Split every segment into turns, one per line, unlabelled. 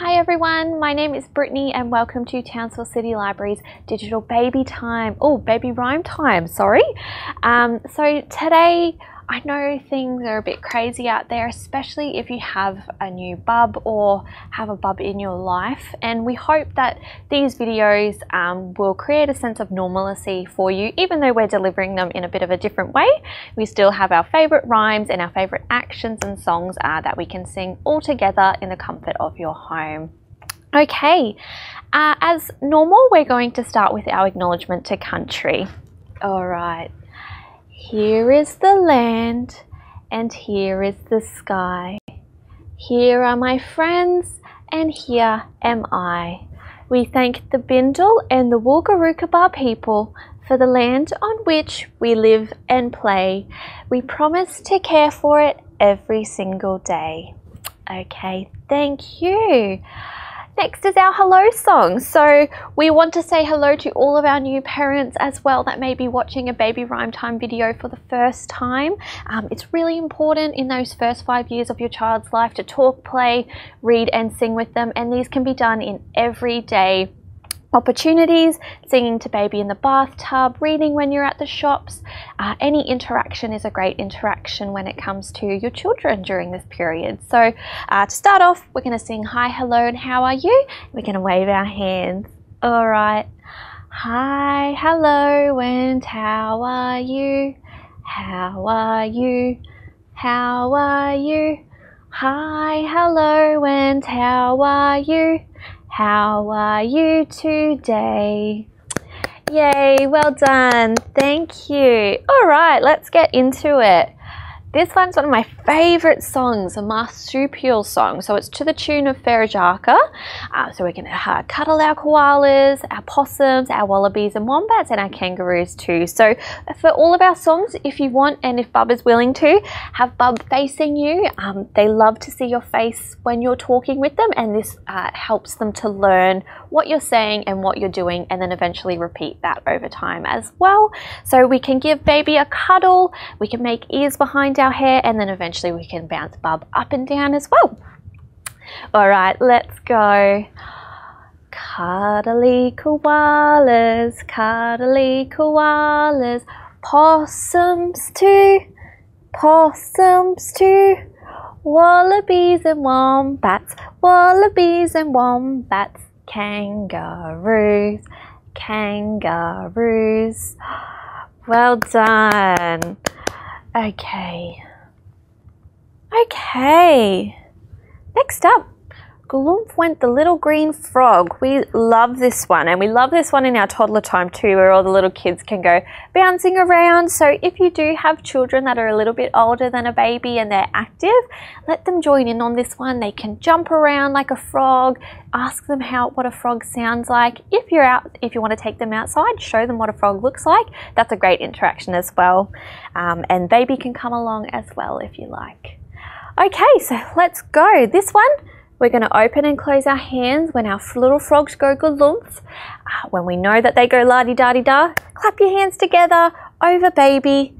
Hi everyone, my name is Brittany and welcome to Townsville City Library's Digital Baby Time, oh, Baby Rhyme Time, sorry. Um, so today I know things are a bit crazy out there, especially if you have a new bub or have a bub in your life. And we hope that these videos um, will create a sense of normalcy for you, even though we're delivering them in a bit of a different way. We still have our favourite rhymes and our favourite actions and songs uh, that we can sing all together in the comfort of your home. Okay, uh, as normal, we're going to start with our acknowledgement to country. All right. Here is the land, and here is the sky. Here are my friends, and here am I. We thank the Bindal and the Wulgurukaba people for the land on which we live and play. We promise to care for it every single day. Okay, thank you. Next is our hello song. So we want to say hello to all of our new parents as well that may be watching a baby rhyme time video for the first time. Um, it's really important in those first five years of your child's life to talk, play, read and sing with them and these can be done in everyday opportunities, singing to baby in the bathtub, reading when you're at the shops. Uh, any interaction is a great interaction when it comes to your children during this period. So uh, to start off, we're going to sing hi, hello, and how are you? We're going to wave our hands. All right. Hi, hello, and how are you? How are you? How are you? Hi, hello, and how are you? How are you today? Yay, well done. Thank you. All right, let's get into it. This one's one of my favourite songs, a marsupial song. So it's to the tune of Frère Jacques. Uh, so we're going to uh, cuddle our koalas, our possums, our wallabies and wombats and our kangaroos too. So for all of our songs, if you want and if Bub is willing to, have Bub facing you. Um, they love to see your face when you're talking with them and this uh, helps them to learn what you're saying and what you're doing and then eventually repeat that over time as well. So we can give baby a cuddle, we can make ears behind our hair and then eventually we can bounce bob up and down as well. All right, let's go. Cuddly koalas, cuddly koalas, possums too, possums too, wallabies and wombats, wallabies and wombats, kangaroos, kangaroos. Well done. Okay. Okay. Next up, Gloomph went the little green frog. We love this one, and we love this one in our toddler time too, where all the little kids can go bouncing around. So if you do have children that are a little bit older than a baby and they're active, let them join in on this one. They can jump around like a frog, ask them how what a frog sounds like. If you're out, if you want to take them outside, show them what a frog looks like. That's a great interaction as well. Um, and baby can come along as well if you like. Okay, so let's go. This one we're going to open and close our hands when our little frogs go galoomph. Uh, when we know that they go la-di-da-di-da, clap your hands together over baby.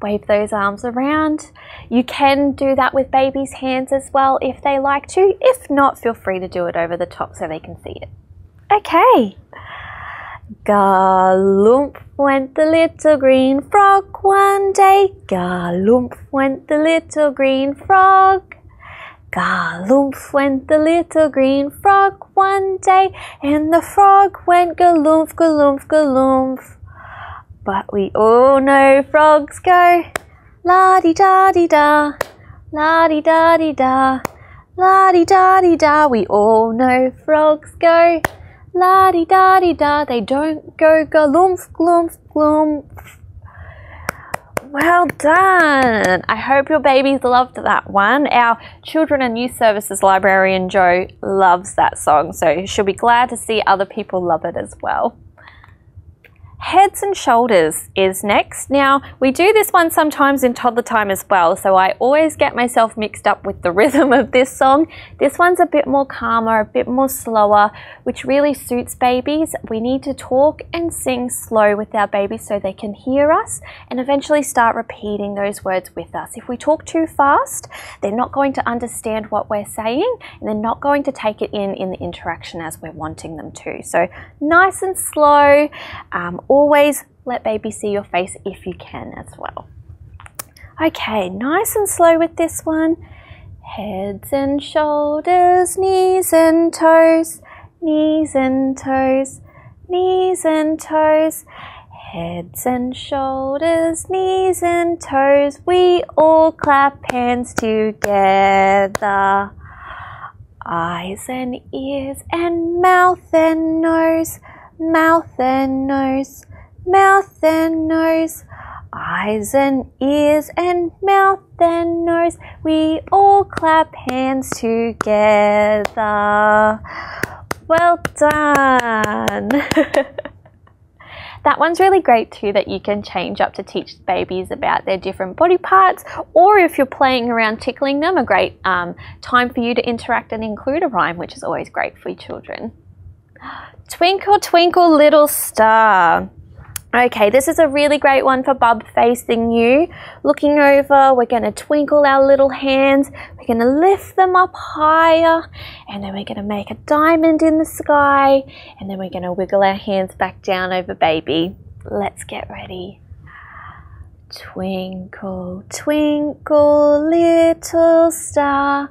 Wave those arms around. You can do that with baby's hands as well if they like to. If not, feel free to do it over the top so they can see it. Okay. Galoomph went the little green frog one day. Galoomph went the little green frog. Galoomph went the little green frog one day, and the frog went galoomph, galoomph, galoomph. But we all know frogs go la di da di da, la di da di da, la di da di da. We all know frogs go la di da di da. They don't go galoomph, gloomph, gloomph. Well done. I hope your babies loved that one. Our Children and Youth Services librarian Joe loves that song, so she'll be glad to see other people love it as well. Heads and shoulders is next. Now, we do this one sometimes in toddler time as well, so I always get myself mixed up with the rhythm of this song. This one's a bit more calmer, a bit more slower, which really suits babies. We need to talk and sing slow with our babies so they can hear us and eventually start repeating those words with us. If we talk too fast, they're not going to understand what we're saying and they're not going to take it in in the interaction as we're wanting them to. So nice and slow. Um, always let baby see your face if you can as well. Okay, nice and slow with this one. Heads and shoulders, knees and toes, knees and toes, knees and toes. Heads and shoulders, knees and toes, we all clap hands together. Eyes and ears and mouth and nose, mouth and nose, mouth and nose, eyes and ears and mouth and nose. We all clap hands together. Well done. that one's really great too that you can change up to teach babies about their different body parts or if you're playing around tickling them a great um, time for you to interact and include a rhyme which is always great for children Twinkle, twinkle, little star. Okay, this is a really great one for bub facing you. Looking over, we're going to twinkle our little hands. We're going to lift them up higher and then we're going to make a diamond in the sky and then we're going to wiggle our hands back down over baby. Let's get ready. Twinkle, twinkle, little star.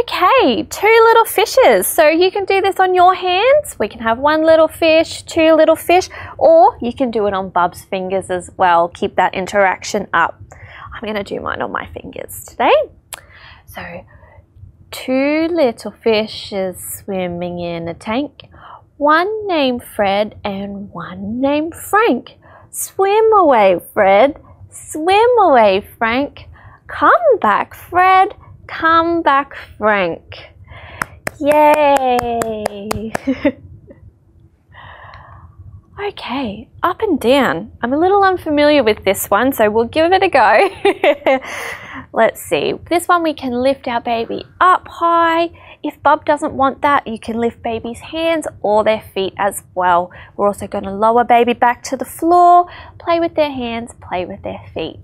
Okay, two little fishes. So you can do this on your hands. We can have one little fish, two little fish, or you can do it on Bub's fingers as well. Keep that interaction up. I'm going to do mine on my fingers today. So, two little fishes swimming in a tank. One named Fred and one named Frank. Swim away, Fred. Swim away, Frank. Come back, Fred. Come back, Frank. Yay! okay, up and down. I'm a little unfamiliar with this one, so we'll give it a go. Let's see. This one we can lift our baby up high. If Bub doesn't want that, you can lift baby's hands or their feet as well. We're also going to lower baby back to the floor, play with their hands, play with their feet.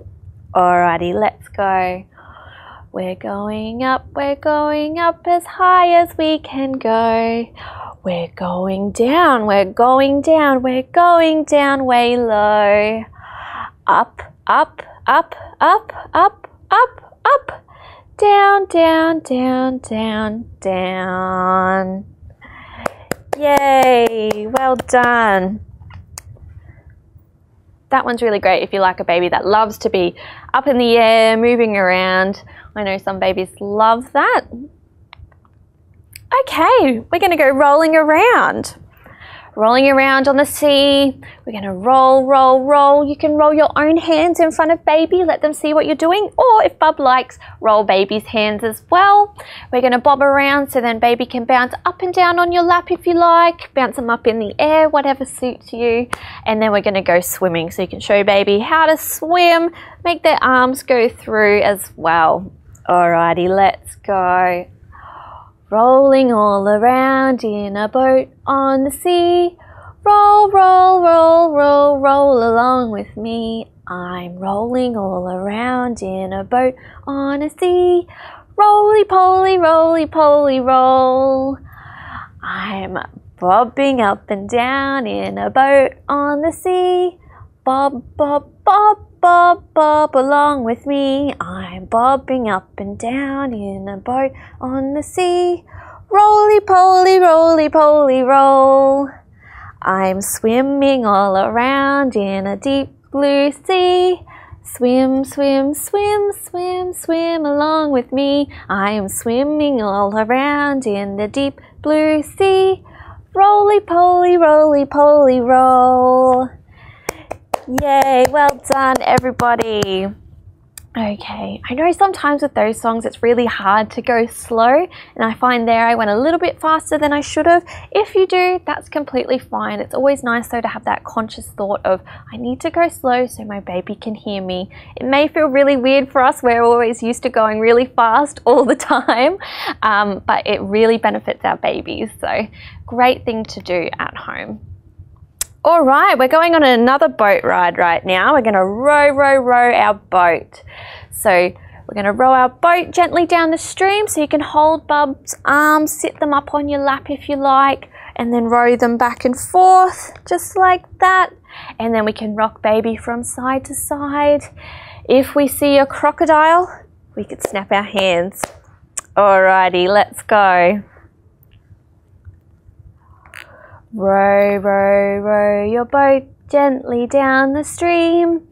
Alrighty, let's go. We're going up, we're going up as high as we can go. We're going down, we're going down, we're going down way low. Up, up, up, up, up, up, up. Down, down, down, down, down. Yay, well done. That one's really great if you like a baby that loves to be up in the air, moving around. I know some babies love that. Okay, we're to go rolling around rolling around on the sea. We're going to roll, roll, roll. You can roll your own hands in front of baby, let them see what you're doing. Or if Bub likes, roll baby's hands as well. We're going to bob around so then baby can bounce up and down on your lap if you like. Bounce them up in the air, whatever suits you. And then we're going to go swimming. So you can show baby how to swim, make their arms go through as well. Alrighty, let's go. Rolling all around in a boat on the sea. Roll, roll, roll, roll, roll along with me. I'm rolling all around in a boat on a sea. Roly poly, roly poly, roll. I'm bobbing up and down in a boat on the sea. Bob, bob, bob, bob, bob along with me. I'm bobbing up and down in a boat on the sea. Roly poly, roly poly, roll. I'm swimming all around in a deep blue sea. Swim, swim, swim, swim, swim along with me. I am swimming all around in the deep blue sea. Roly poly, roly poly, roll. Yay, well done, everybody. Okay, I know sometimes with those songs it's really hard to go slow, and I find there I went a little bit faster than I should have. If you do, that's completely fine. It's always nice though to have that conscious thought of, I need to go slow so my baby can hear me. It may feel really weird for us, we're always used to going really fast all the time, um, but it really benefits our babies, so great thing to do at home. All right, we're going on another boat ride right now. We're going to row, row, row our boat. So we're going to row our boat gently down the stream so you can hold Bub's arms, sit them up on your lap if you like, and then row them back and forth just like that. And then we can rock baby from side to side. If we see a crocodile, we could snap our hands. Alrighty, let's go. Row, row, row your boat gently down the stream.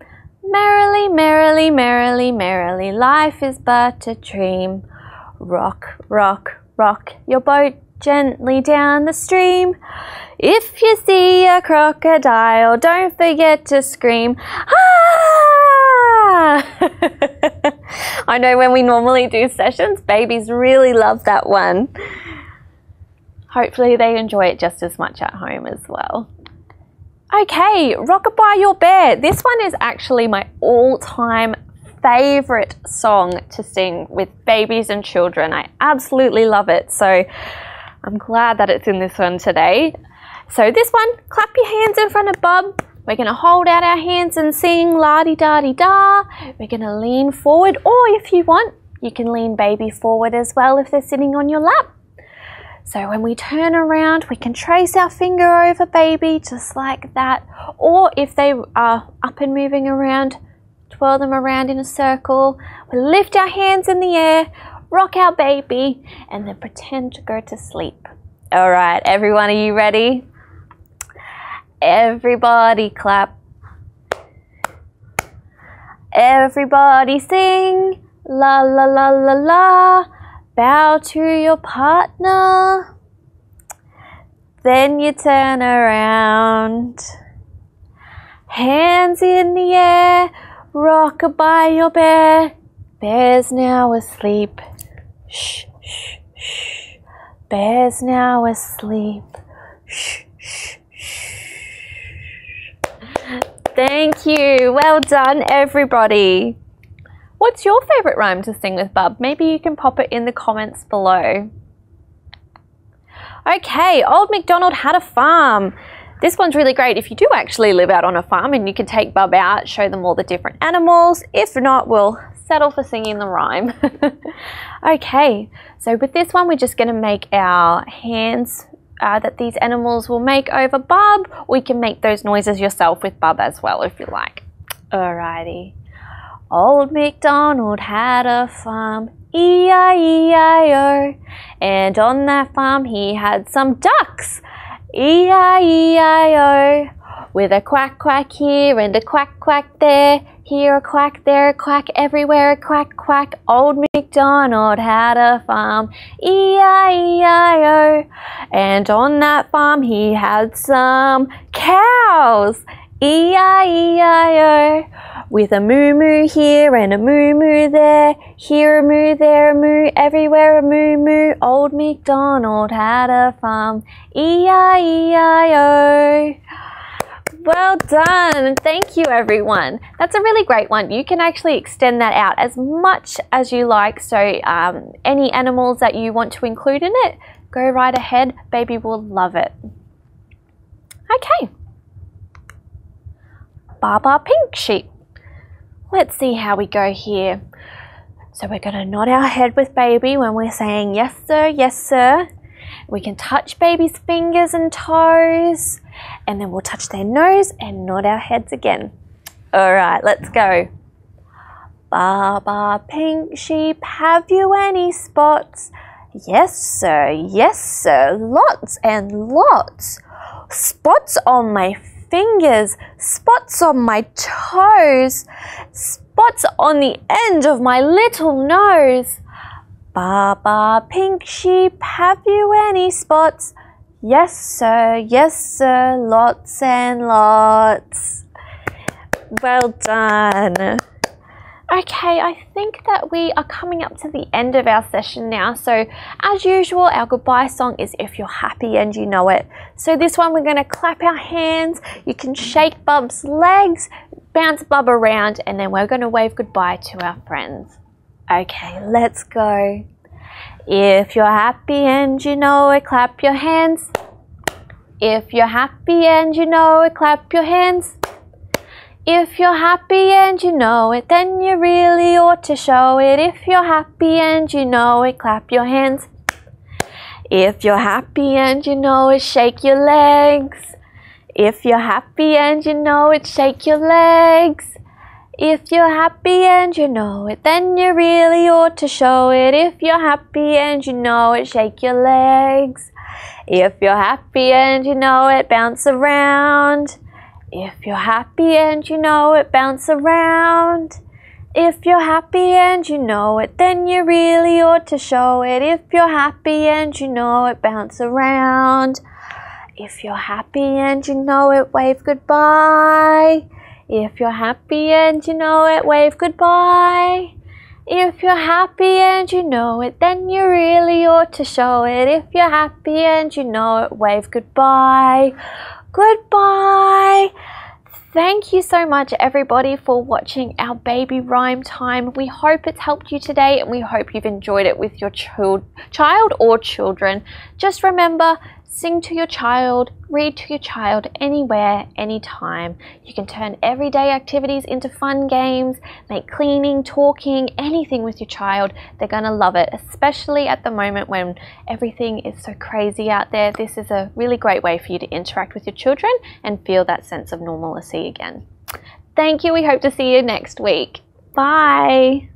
Merrily, merrily, merrily, merrily, life is but a dream. Rock, rock, rock your boat gently down the stream. If you see a crocodile, don't forget to scream. Ah! I know when we normally do sessions, babies really love that one hopefully they enjoy it just as much at home as well. Okay, Rockabye Your Bear. This one is actually my all-time favorite song to sing with babies and children. I absolutely love it. So I'm glad that it's in this one today. So this one, clap your hands in front of Bub. We're going to hold out our hands and sing la-di-da-di-da. We're going to lean forward, or if you want, you can lean baby forward as well if they're sitting on your lap. So when we turn around, we can trace our finger over baby just like that. Or if they are up and moving around, twirl them around in a circle. We lift our hands in the air, rock our baby, and then pretend to go to sleep. All right, everyone, are you ready? Everybody clap. Everybody sing. La la la la la. Bow to your partner. Then you turn around. Hands in the air, rock by your bear. Bear's now asleep. Shh, shh, shh. Bear's now asleep. Shh, shh, shh. Thank you. Well done, everybody. What's your favourite rhyme to sing with Bub? Maybe you can pop it in the comments below. Okay, Old MacDonald had a farm. This one's really great if you do actually live out on a farm and you can take Bub out, show them all the different animals. If not, we'll settle for singing the rhyme. okay, so with this one, we're just going to make our hands uh, that these animals will make over Bub. We can make those noises yourself with Bub as well if you like. Alrighty. Old MacDonald had a farm, E-I-E-I-O, and on that farm he had some ducks, E-I-E-I-O, with a quack quack here and a quack quack there, here a quack, there a quack, everywhere a quack quack. Old MacDonald had a farm, E-I-E-I-O, and on that farm he had some cows, E-I-E-I-O with a moo moo here and a moo moo there, here a moo, there a moo, everywhere a moo moo. Old MacDonald had a farm, E-I-E-I-O. Well done. Thank you, everyone. That's a really great one. You can actually extend that out as much as you like. So um, any animals that you want to include in it, go right ahead. Baby will love it. Okay. Baa Baa Pink Sheep. Let's see how we go here. So we're going to nod our head with baby when we're saying yes sir, yes sir. We can touch baby's fingers and toes and then we'll touch their nose and nod our heads again. All right, let's go. Baa Baa pink sheep, have you any spots? Yes sir, yes sir, lots and lots. spots on my fingers, spots on my toes, spots on the end of my little nose. Baa Baa Pink Sheep, have you any spots? Yes, sir, yes, sir, lots and lots. Well done. Okay, I think that we are coming up to the end of our session now. So, as usual, our goodbye song is If You're Happy and You Know It. So, this one we're going to clap our hands. You can shake Bub's legs, bounce Bub around, and then we're going to wave goodbye to our friends. Okay, let's go. If you're happy and you know it, clap your hands. If you're happy and you know it, clap your hands. If you're happy and you know it, then you really ought to show it. If you're happy and you know it, clap your hands. If you're happy and you know it, shake your legs. If you're happy and you know it, shake your legs. If you're happy and you know it, then you really ought to show it. If you're happy and you know it, shake your legs. If you're happy and you know it, bounce around. If you're happy and you know it, bounce around. If you're happy and you know it, then you really ought to show it. If you're happy and you know it, bounce around. If you're happy and you know it, wave goodbye. If you're happy and you know it, wave goodbye. If you're happy and you know it, then you really ought to show it. If you're happy and you know it, wave goodbye. Goodbye. Thank you so much, everybody, for watching our baby rhyme time. We hope it's helped you today and we hope you've enjoyed it with your child, or children. Just remember, Sing to your child, read to your child anywhere, anytime. You can turn everyday activities into fun games, make cleaning, talking, anything with your child. They're going to love it, especially at the moment when everything is so crazy out there. This is a really great way for you to interact with your children and feel that sense of normalcy again. Thank you. We hope to see you next week. Bye.